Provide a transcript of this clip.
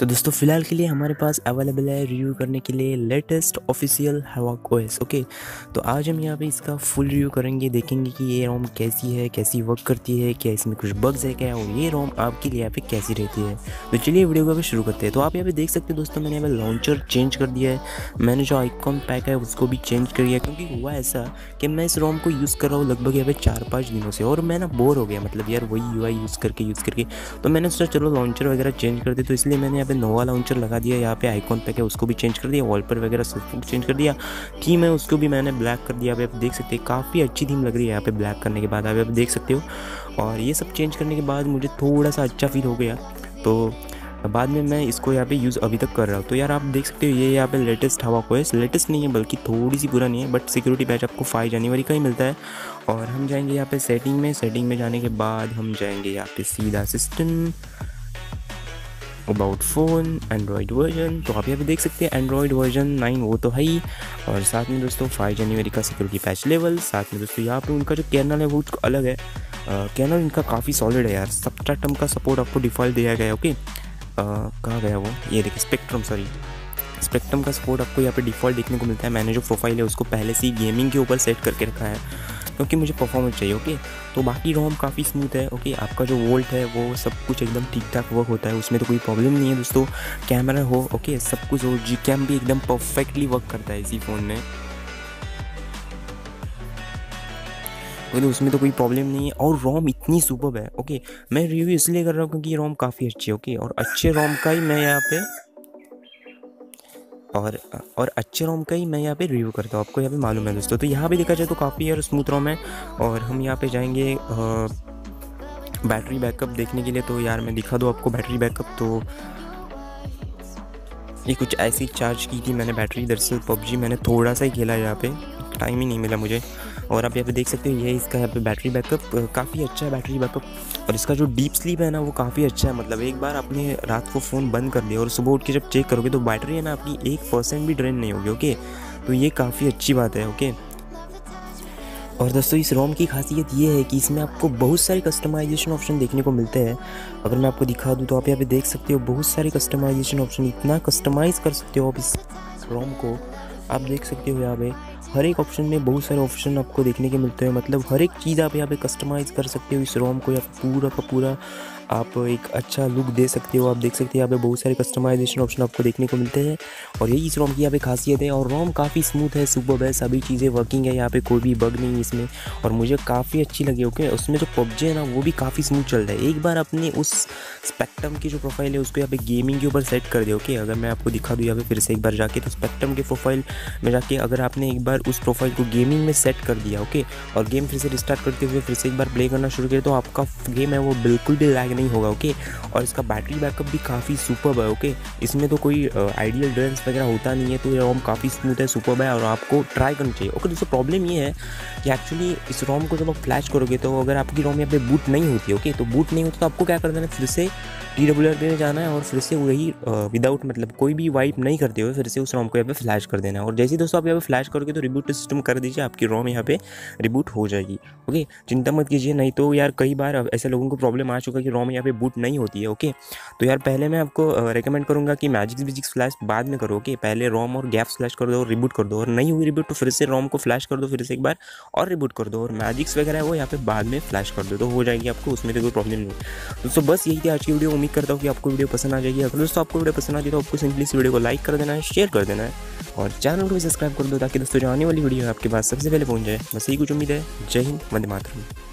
तो दोस्तों, फ़िलहाल के लिए हमारे पास अवेलेबल है रिव्यू करने के लिए latest official Havoc OS okay तो आज हम यहाँ पे इसका फुल रिव्यू करेंगे, देखेंगे कि ये रोम कैसी है, कैसी वर्क करती है, क्या इसमें कुछ बग्स है क्या, और ये रोम आपके लिए यहाँ पे कैसी रहती है। तो चलिए वीडियो को शुरू करते हैं। तो आप यहाँ पे देख सकते हैं दोस्तों, मैंने यहाँ लॉन्चर चेंज कर दिया है। मैंने जो आइकॉन पैक है, उसको भी चेंज कर दिया क्योंकि हुआ ऐसा कि मैं इस रोम को यूज़ कर रहा हूँ लगभग यहाँ पे चार पाँच दिनों से, और मैं ना बोर हो गया मतलब यार वही यू यूज़ करके यूज़ करके। तो मैंने सोचा, चलो लॉन्चर वगैरह चेंज कर दिया तो इसलिए मैंने पे नोवा लॉन्चर लगा दिया, यहाँ पे आइकॉन पैक है, उसको भी चेंज कर दिया वॉलपर वगैरह सब कुछ चेंज कर दिया। थीम है उसको भी मैंने ब्लैक कर दिया, अभी आप देख सकते हैं, काफ़ी अच्छी थीम लग रही है यहाँ पे ब्लैक करने के बाद, अभी आप देख सकते हो। और ये सब चेंज करने के बाद मुझे थोड़ा सा अच्छा फील हो गया। तो बाद में मैं इसको यहाँ पे यूज़ अभी तक कर रहा हूँ। तो यार आप देख सकते हो, ये यहाँ पे लेटेस्ट हवा को है। लेटेस्ट नहीं है, बल्कि थोड़ी सी पुरानी है बट सिक्योरिटी बैच आपको फाइव जनवरी का ही मिलता है। और हम जाएँगे यहाँ पे सेटिंग में। सेटिंग में जाने के बाद हम जाएँगे यहाँ पे सीधा system about phone Android version तो आप यहाँ पे देख सकते हैं एंड्रॉयड वर्जन नाइन वो तो है ही। और साथ में दोस्तों फाइव जनवरी का सिक्योरिटी पैच लेवल साथ में दोस्तों यहाँ पे उनका जो कैनल है वो अलग है। कैनल इनका काफ़ी सॉलिड है यार सबट्राटम का सपोर्ट आपको डिफ़ॉल्ट दिया गया ओके कहाँ गया वो? ये देखिए स्पेक्ट्रम सॉरी स्पेक्ट्रम का सपोर्ट आपको यहाँ पे डिफ़ॉल्ट देखने को मिलता है। मैंने जो प्रोफ़ाइल है उसको पहले से ही गेमिंग के ऊपर सेट करके रखा है। क्योंकि मुझे परफॉर्मेंस चाहिए ओके तो बाकी रोम काफ़ी स्मूथ है ओके आपका जो वोल्ट है, वो सब कुछ एकदम ठीक ठाक वर्क होता है, उसमें तो कोई प्रॉब्लम नहीं है दोस्तों। कैमरा हो ओके सब कुछ हो जी कैम भी एकदम परफेक्टली वर्क करता है इसी फ़ोन में। तो उसमें तो कोई प्रॉब्लम नहीं है और रोम इतनी सुपर है ओके मैं रिव्यू इसलिए कर रहा हूँ क्योंकि रोम काफ़ी अच्छी है ओके और अच्छे रोम का ही मैं यहाँ पे और और अच्छे रोम का ही मैं यहाँ पे रिव्यू करता हूँ, आपको यहाँ पे मालूम है दोस्तों। तो यहाँ पे देखा जाए तो काफ़ी यार स्मूथ रोम है और हम यहाँ पे जाएँगे बैटरी बैकअप देखने के लिए। तो यार मैं दिखा दूँ आपको बैटरी बैकअप तो ये कुछ ऐसी चार्ज की थी मैंने बैटरी दरअसल पबजी मैंने थोड़ा सा ही खेला यहाँ पे टाइम ही नहीं मिला मुझे। और आप यहाँ पे देख सकते हो, ये इसका यहाँ पे बैटरी बैकअप काफ़ी अच्छा है बैटरी बैकअप और इसका जो डीप स्लीप है ना, वो काफ़ी अच्छा है मतलब एक बार आपने रात को फ़ोन बंद कर दिया और सुबह उठ के जब चेक करोगे तो बैटरी है ना, आपकी एक परसेंट भी ड्रेन नहीं होगी ओके तो ये काफ़ी अच्छी बात है ओके और दोस्तों, इस रोम की खासियत ये है कि इसमें आपको बहुत सारे कस्टमाइजेशन ऑप्शन देखने को मिलते हैं। अगर मैं आपको दिखा दूँ तो आप यहाँ पे देख सकते हो, बहुत सारे कस्टमाइजेशन ऑप्शन इतना कस्टमाइज़ कर सकते हो आप इस रोम को। आप देख सकते हो यहाँ पे हर एक ऑप्शन में बहुत सारे ऑप्शन आपको देखने के मिलते हैं। मतलब हर एक चीज़ आप यहाँ पे कस्टमाइज़ कर सकते हो इस रोम को या पूरा का पूरा आप एक अच्छा लुक दे सकते हो। आप देख सकते हैं यहाँ पे बहुत सारे कस्टमाइजेशन ऑप्शन आपको देखने को मिलते हैं। और यही इस रोम की यहाँ पे खासियत है। और रोम काफ़ी स्मूथ है सुपर है, सभी चीज़ें वर्किंग है, यहाँ पे कोई भी बग नहीं इसमें। और मुझे काफ़ी अच्छी लगी ओके उसमें जो पबजी है ना, वो भी काफ़ी स्मूथ चल रहा है। एक बार अपने उस स्पेक्ट्रम की जो प्रोफ़ाइल है, उसको यहाँ पे गेमिंग के ऊपर सेट कर दे ओके अगर मैं आपको दिखा दूँ यहाँ पे फिर से एक बार जाके तो स्पेक्ट्रम के प्रोफ़ाइल में जाके अगर आपने एक बार उस प्रोफ़ाइल को गेमिंग में सेट कर दिया ओके और गेम फिर से रिस्टार्ट करते हुए फिर से एक बार प्ले करना शुरू किया तो आपका गेम है वो बिल्कुल भी लैग नहीं होगा ओके और इसका बैटरी बैकअप भी काफ़ी सुपर है ओके इसमें तो कोई आइडियल ड्रेंस वगैरह होता नहीं है तो ये रोम काफ़ी स्मूथ है सुपर है और आपको ट्राई करनी चाहिए। ओके दोस्तों प्रॉब्लम ये है कि एक्चुअली इस रोम को जब आप फ्लैश करोगे तो अगर आपकी रोम यहाँ पे बूट नहीं होती ओके तो बूट नहीं होती तो आपको क्या कर देना फिर से डब्ल्यू में जाना है और फिर से वही विदाउट मतलब कोई भी वाइप नहीं करते हुए फिर से उस रोम को यहाँ पे फ्लैश कर देना है। और जैसे दोस्तों आप यहाँ पे फ्लैश करोगे तो रिबूट सिस्टम कर दीजिए, आपकी रोम यहाँ पे रिबूट हो जाएगी। ओके चिंता मत कीजिए, नहीं तो यार कई बार ऐसे लोगों को प्रॉब्लम आ चुका है कि रोम यहाँ पे बूट नहीं होती है ओके तो यार पहले मैं आपको रिकमेंड करूँगा कि मैजिक्स विजिक्स फ्लैश बाद में करो ओके पहले रोम और गैप फ्लैश कर दो और रिबूट कर दो। और नहीं हुई रिबूट तो फिर से रोम को फ्लैश कर दो, फिर से एक बार और रिबूट कर दो और मैजिक्स वगैरह वो यहाँ पे बाद में फ्लैश कर दो तो हो जाएगी आपको, उसमें तो कोई प्रॉब्लम नहीं। दोस्तों बस यही थी आज की वीडियो उम्मीद करता हूँ कि आपको वीडियो पसंद आ जाएगी। अगर दोस्तों, आपको वीडियो पसंद आती तो आपको सिंपली इस वीडियो को लाइक कर देना है शेयर कर देना है और चैनल को भी सब्सक्राइब कर दो ताकि दोस्तों, जो आने वाली वीडियो है आपके पास सबसे पहले पहुँच जाए। बस यही कुछ उम्मीद है। जय हिंद, वंदे मातरम।